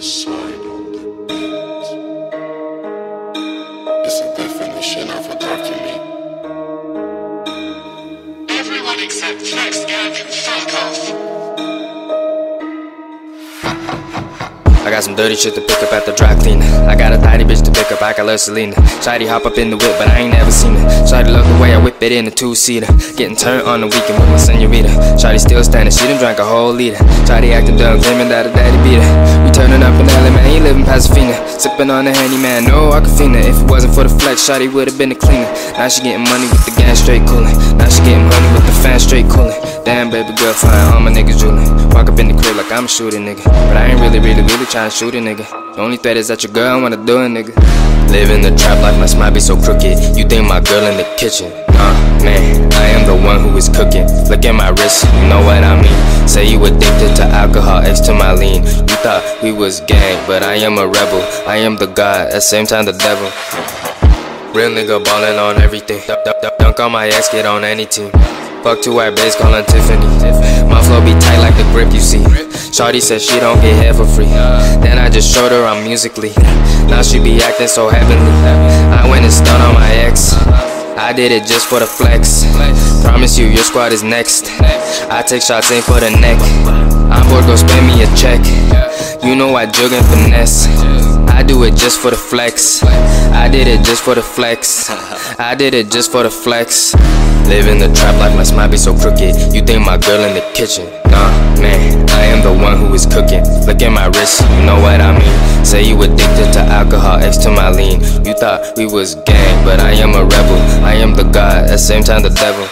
It's a definition of a document. Everyone except Flex I got some dirty shit to pick up at the dry cleaner. I got a tidy bitch to pick up, I got love Selena. Shotty hop up in the whip, but I ain't never seen her. Shotty love the way I whip it in a two seater. Getting turned on the weekend with my senorita. Shotty still standing, she done drank a whole liter. Shotty acting dumb, claiming that her daddy beat her. We turning up in LA, man, he living Pasadena. Sipping on the handy man, no Aquafina. If it wasn't for the flex, Shotty would've been a cleaner. Now she getting money with the gang straight cooling. Now she getting money with the fan straight cooling. Damn, baby girl, fine, all my niggas drooling. Walk up in the crib like I'm a shooter, nigga. But I ain't really, really, really trying to shoot a nigga. The only threat is that your girl wanna do it, nigga. Live in the trap life, my smile be so crooked. You think my girl in the kitchen? Uh, man, I am the one who is cooking. Look at my wrist, you know what I mean. Say you addicted to alcohol, X to my lean. You thought we was gang, but I am a rebel. I am the god, at the same time the devil. Real nigga ballin' on everything. Dunk on my ass, get on any team. Fuck two white bays, callin' Tiffany. My flow be tight like the grip you see. Shawty said she don't get head for free. Then I just showed her I'm musically. Now she be acting so heavenly. I went and stunned on my ex. I did it just for the flex. Promise you, your squad is next. I take shots, ain't for the neck. I'm bored, go spend me a check. You know I jug and finesse. I do it just for the flex. I did it just for the flex. I did it just for the flex. Live in the trap life, my smile be so crooked. You think my girl in the kitchen? Nah, man, I am the one who is cooking. Look at my wrist, you know what I mean. Say you addicted to alcohol, X to my lean. You thought we was gang, but I am a rebel. I am the god, at the same time the devil.